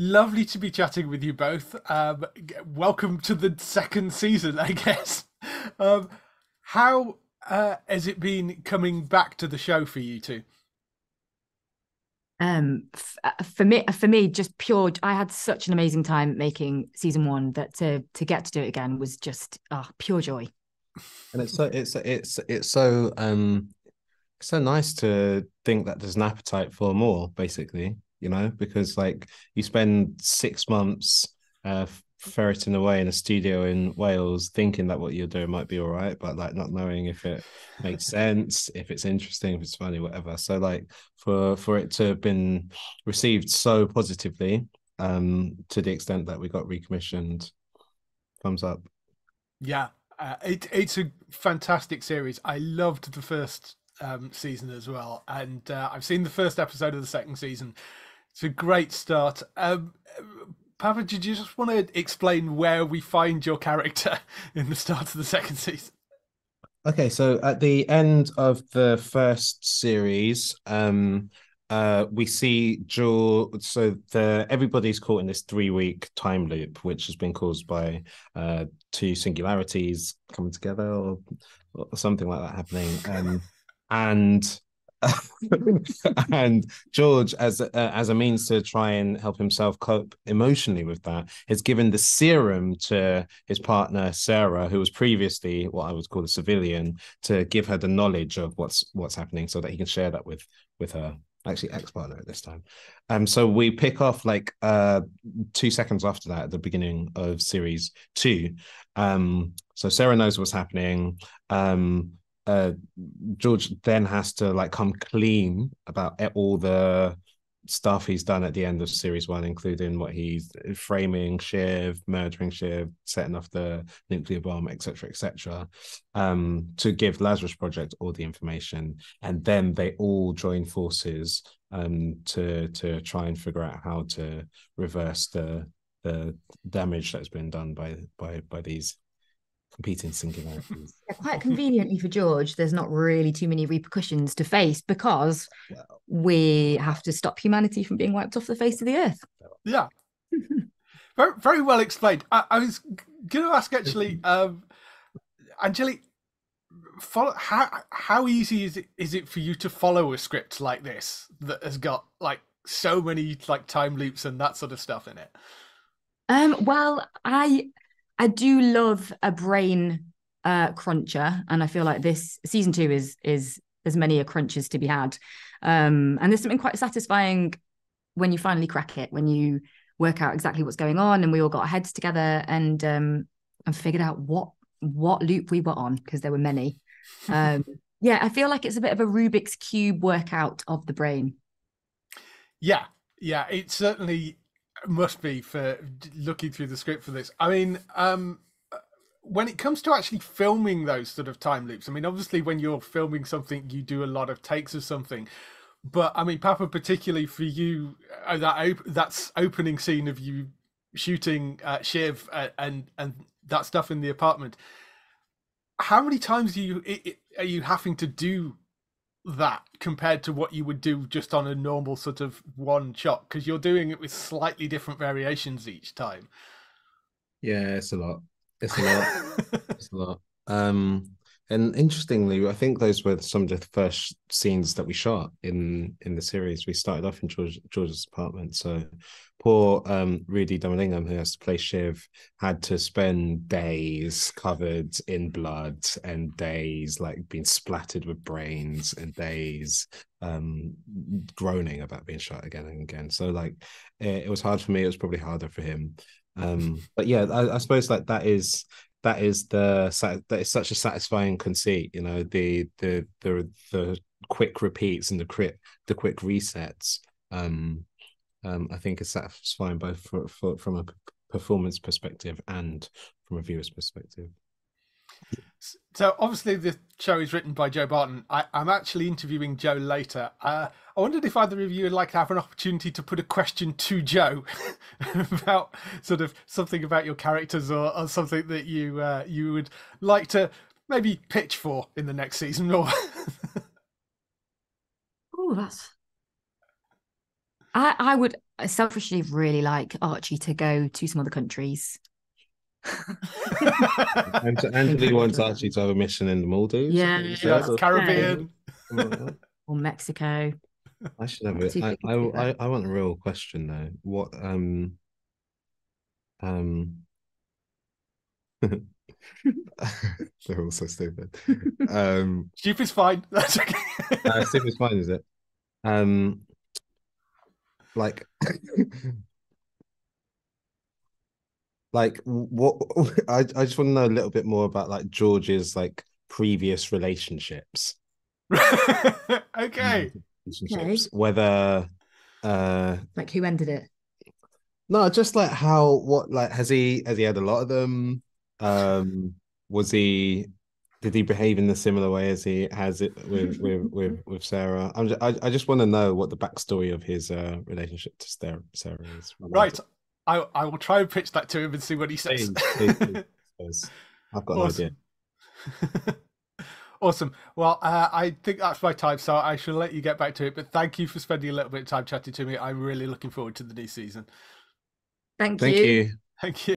lovely to be chatting with you both. Um, welcome to the second season, I guess. Um, how uh, has it been coming back to the show for you two? Um, f- uh, for me, for me, just pure. I had such an amazing time making season one that to to get to do it again was just oh, pure joy. And it's so it's it's it's so um so nice to think that there's an appetite for more, basically, you know, because like you spend six months uh, ferreting away in a studio in Wales, thinking that what you're doing might be all right, but like not knowing if it makes sense, if it's interesting, if it's funny, whatever. So like for for it to have been received so positively, um, to the extent that we got recommissioned, thumbs up. Yeah, uh, it, it's a fantastic series. I loved the first um, season as well, and uh, I've seen the first episode of the second season. It's a great start. Um, Paapa, did you just want to explain where we find your character in the start of the second season? Okay, so at the end of the first series, um, uh, we see Joel. So the everybody's caught in this three-week time loop, which has been caused by uh, two singularities coming together, or, or something like that happening. Um, and and George, as a, as a means to try and help himself cope emotionally with that, has given the serum to his partner Sarah, who was previously what I would call a civilian, to give her the knowledge of what's what's happening, so that he can share that with with her actually ex-partner at this time. Um, so we pick off like uh two seconds after that at the beginning of series two. Um, so Sarah knows what's happening. Um, uh, George then has to like come clean about all the stuff he's done at the end of series one, including what he's framing Shiv, murdering Shiv, setting off the nuclear bomb, etc., etc., um, to give Lazarus Project all the information, and then they all join forces um, to to try and figure out how to reverse the the damage that's been done by by by these competing singularities. quite conveniently for George, there's not really too many repercussions to face because well, we have to stop humanity from being wiped off the face of the earth. Yeah. very, very well explained. I, I was going to ask actually, um, Anjli, follow how how easy is it is it for you to follow a script like this that has got like so many like time loops and that sort of stuff in it? Um, well, I I do love a brain uh, cruncher, and I feel like this season two is is as many a crunches to be had. Um, and there's something quite satisfying when you finally crack it, when you work out exactly what's going on, and we all got our heads together and um, and figured out what what loop we were on because there were many. Um, yeah, I feel like it's a bit of a Rubik's cube workout of the brain. Yeah, yeah, it certainly must be for looking through the script for this. I mean, um, when it comes to actually filming those sort of time loops, I mean, obviously, when you're filming something, you do a lot of takes of something. But I mean, Paapa, particularly for you, uh, that op- that's opening scene of you shooting uh, Shiv uh, and and that stuff in the apartment. How many times are you are you having to do that compared to what you would do just on a normal sort of one shot because you're doing it with slightly different variations each time. Yeah it's a lot. It's a lot. It's a lot. Um and interestingly i think those were some of the first scenes that we shot in in the series we started off in George, george's apartment so poor um, Rudi Dharmalingam, who has to play Shiv, had to spend days covered in blood and days like being splattered with brains and days um, groaning about being shot again and again. So like it, it was hard for me. It was probably harder for him. Um, but yeah, I, I suppose like that is that is the that is such a satisfying conceit. You know the the the the quick repeats and the quick the quick resets. Um, um, I think is satisfying both for, for, from a performance perspective and from a viewer's perspective. So obviously the show is written by Joe Barton. I, am actually interviewing Joe later. Uh, I wondered if either of you would like to have an opportunity to put a question to Joe about sort of something about your characters or, or something that you uh, you would like to maybe pitch for in the next season or. oh, that's I, I would selfishly really like Archie to go to some other countries. And Anjli wants Archie to have a mission in the Maldives. Yeah. I Yeah, so. Caribbean. or Mexico. I should have it. I, I, I. I want a real question though. What um um they're all so stupid. Um Stupid's fine. That's okay. uh, stupid's fine, is it? Um like like what I, I just want to know a little bit more about like George's like previous relationships. okay. relationships whether uh Like who ended it? no just like how what like has he has he had a lot of them um was he did he behave in the similar way as he has it with with with, with sarah i'm just, I, I just want to know what the backstory of his uh relationship to sarah, sarah is Right. I, I will try and pitch that to him and see what he says. Please, please, please. i've got Awesome. an idea awesome. Well, uh, I think that's my time, so I shall let you get back to it. But thank you for spending a little bit of time chatting to me. I'm really looking forward to the new season. Thank, thank you. you Thank you.